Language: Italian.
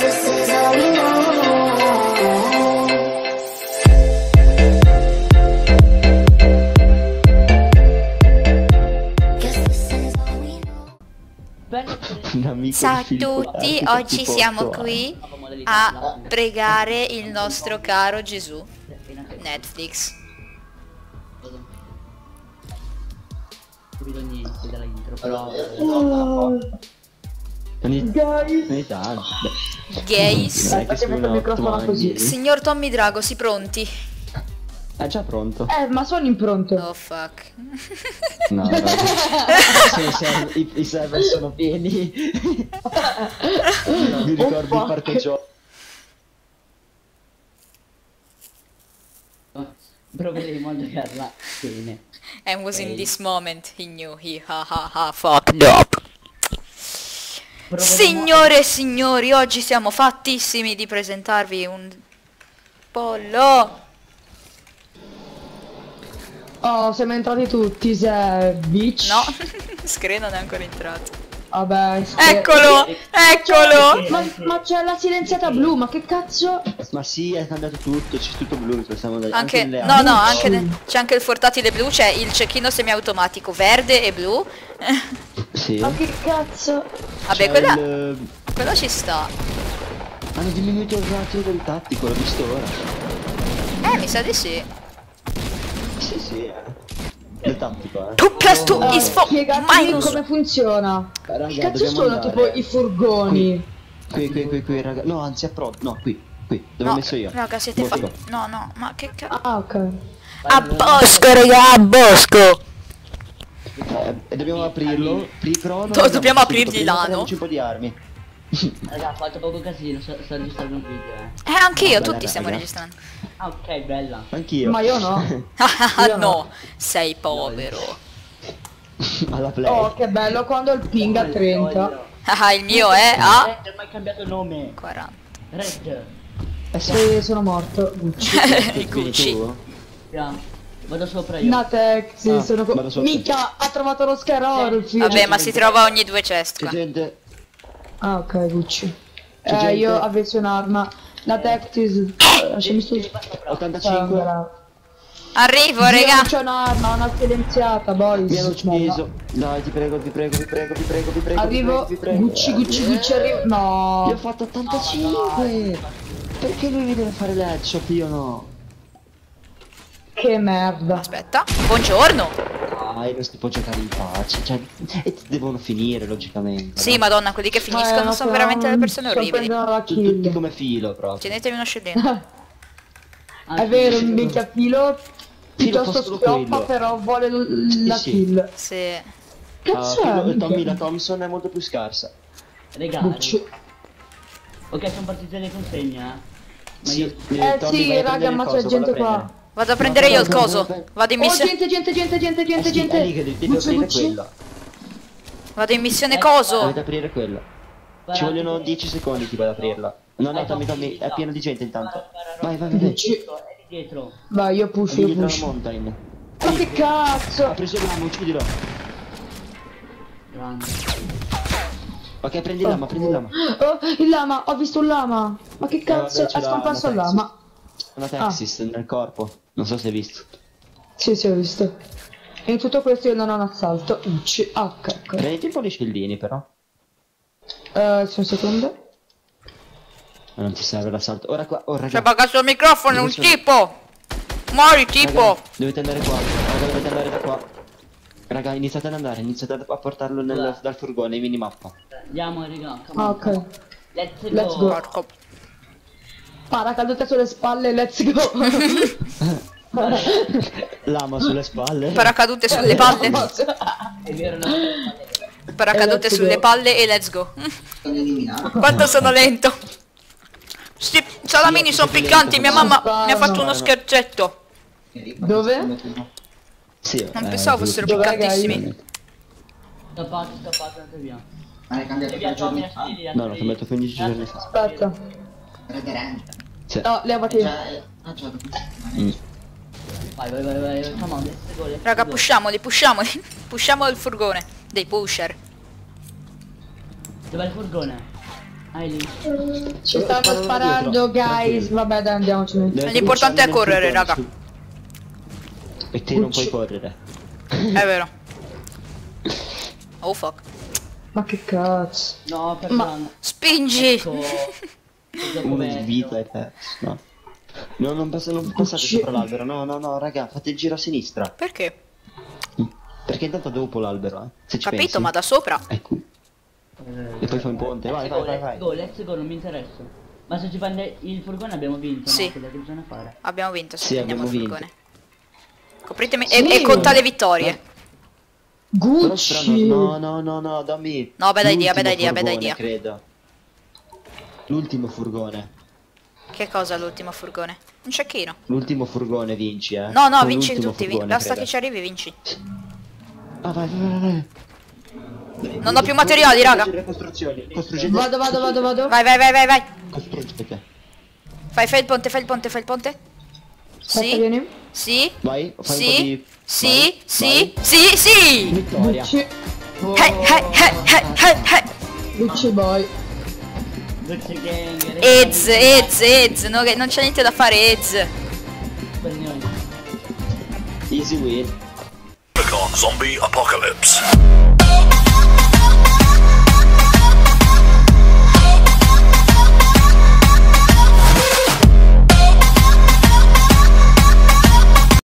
Ciao a tutti, oggi siamo qui a pregare il nostro caro Gesù, Netflix. Non Ogni, Guys, ogni tanto. Gays. dai che sono il microfono così. Signor Tommy Drago, si pronti? È già pronto. eh, ma sono impronto. Oh fuck. No. Sì, i server- i, i server sono pieni. Mi ricordo il fuck. parco gioco. Proveremo a giocarla bene. And was in this moment he knew he ha ha ha fucked up. Proveremo Signore e signori, oggi siamo fattissimi di presentarvi un pollo. Oh, siamo entrati tutti, se bitch. No, Scree non è ancora entrato. Vabbè, Eccolo, eccolo. Ma, ma c'è la silenziata blu, ma che cazzo? Ma sì, è cambiato tutto, c'è tutto blu, stiamo da- Anche, nelle no, no, anche c'è anche il portatile blu, c'è il cecchino semiautomatico verde e blu. Sì. Ma che cazzo? Vabbè, quella, il- quello ci sta. Hanno diminuito il ratio del tattico, l'ho visto ora. Eh, mi sa di sì. Sì, sì, eh. Del tattico, eh. 2 plus 2 Oh, is 4 spiegatemi minus. come funziona. Eh, raga, Che cazzo sono andare. tipo i furgoni? Qui, qui, qui, qui, raga. No, anzi, a pro. No, qui, qui, dove No, ho messo io. raga, siete fa... Bosco. No, no, ma che cazzo... Ah, ok. A bosco, raga, a bosco. Eh, e dobbiamo aprirlo. Pri crono. Do- dobbiamo aprirgli l'ano. un po' di armi. Raga, ho fatto poco casino, sto, sto registrando un video, eh. Eh, anch'io, Vabbè, tutti raga. stiamo registrando. Ah, ok, bella. Anch'io. Ma io no. Ah, Io no. no, sei povero. Alla play. Oh, che bello quando il ping a 30. Ah, il mio è a Red, ormai cambiato nome. 40. Red. Eh sì. Sì, sono morto. Gucci. Gucci. Yeah. Vado sopra io. Natex, sì, Ah, sono co-. Mica ha trovato lo il figlio. Vabbè, ma si trova ogni due chest C'è qua. gente. Ah, ok, Gucci. C'è Eh, gente- io avessi un'arma. Natex, eh, lasciami stu... 85. Arrivo, Io raga. non c'ho un'arma, una silenziata, boys. Mi hanno ucciso. Dai, ti prego, vi prego, vi prego, vi prego, vi prego. Arrivo, vi prego, vi prego. Gucci, Gucci, Gucci, arrivo. Io ho No. fatto 85. Perché lui mi deve fare l'headshot? Io no. Che merda. Aspetta. Buongiorno. Dai, non si può giocare in pace. Cioè, e devono finire logicamente. Sì, no? madonna, quelli che Eh, finiscono ma sono però veramente delle persone orribili. Tutti come filo proprio. Tenetemi uno scellino. È vero, un minchia filo. Filo Piuttosto schioppa, però vuole la sì. kill. Sì. Cazzo Ah, filo- Tommy, la Thompson è molto più scarsa. Raga. Gucci. Ok, sono partite le consegne, eh. Ma Sì, io... eh, Eh sì, raga, ma c'è gente qua. Vado a prendere io il coso. Vado in Oh, missione. gente, gente, gente, gente, Eh gente, sì, gente. lì che aprire quella. Vado in missione Eh, coso. Dovete aprire quella. Ci vogliono 10 secondi tipo ad aprirla. No, no, Tommy, Tommy, è pieno di gente intanto. Vai, vai, vai. vai. Dietro. Vai, io push, io push. mountain. Ma che cazzo? Ha preso l'amo, uccidilo. Grande. Ok, prendi l'ama, prendi l'ama. Oh, il lama, ho visto un lama. Ma che cazzo? Eh, ce È scomparso il lama. Una Texas nel corpo. Non so se hai visto. Sì, sì, ho visto. In tutto questo io non ho un assalto. Ucci. Ah, ok, ok. Prendi un po' di scildini però. Eh, sono secondo. Ma non ti serve l'assalto. Ora qua, oh C'è raga. bagato il microfono, è un Dove sono? tipo. Muori, tipo. raga, dovete andare qua. Raga, dovete andare da qua. Raga, iniziate ad andare, iniziate a portarlo nel- dal furgone in minimappa. Andiamo, raga. come Ah, ok. Let's go. Let's go. Paracadute sulle spalle, let's go. Lama sulle spalle. Paracadute sulle palle. È vero, no? Paracadute sulle go. palle e let's go. Quanto sono lento. Sti salamini sono piccanti, mia mamma mi ha fatto uno scherzetto. Dove? Sì, Non eh, pensavo fossero piccantissimi. Stoppate, stoppate, andate via. Ma l'hai cambiato E tre via Tommy, giorni fa? No, l'ho cambiato 15 giorni fa. Aspetta. Sì. No, levati. Già, ah, già, Mm. Vai, vai, vai, vai, come on, let's go, let's Raga, pushiamoli, pushiamoli. Pushiamo il furgone. Dei pusher. Dov'è il furgone? Hai lì. Ci stanno sparando, dietro. guys. Vabbè, dai, andiamocene. L'importante è correre, raga. su. E te non puoi correre. È vero. Oh fuck. Ma che cazzo. No, perdona. Spingi! Ecco. Uno di vita e perso. No. No, non, pass- non passate sopra l'albero. No, no, no, raga, fate il giro a sinistra. Perché? Perché intanto dopo l'albero, eh. Se ci Capito, pensi. ma da sopra? Ecco. E poi fai un ponte. Vai, vai, vai, vai. go, let's go, non mi interessa. Ma se ci prende il furgone abbiamo vinto, Sì. no? Cosa che bisogna fare? Abbiamo vinto, se Sì, prendiamo il abbiamo furgone. Copritemi Sì. e, e conta le vittorie. Gucci. no, no, no, no, dammi. No, bella idea, bella idea, bella idea. credo. L'ultimo furgone. Che cosa l'ultimo furgone? Un cecchino. L'ultimo furgone vinci, eh. No, no, Con vinci tutti. furgone, Basta credo. che ci arrivi, vinci. Ah, vai, vai, vai, vai. Non ho più materiali, raga. Costruzioni. Costruggete. Vado, vado, vado, vado. Vai, vai, vai, vai, vai. Costruggete. Fai, fai il ponte, fai il ponte, fai il ponte. Sì, vieni. sì, Vai, fai un po' sì, di... sì, vai, sì, vai. sì, sì. Vittoria. Gucci. Hey, hey, hey, hey, hey, hey. Boy. Ez, Ez, Ez, no, che non c'è niente da fare, Ez. Easy win. Zombie Apocalypse.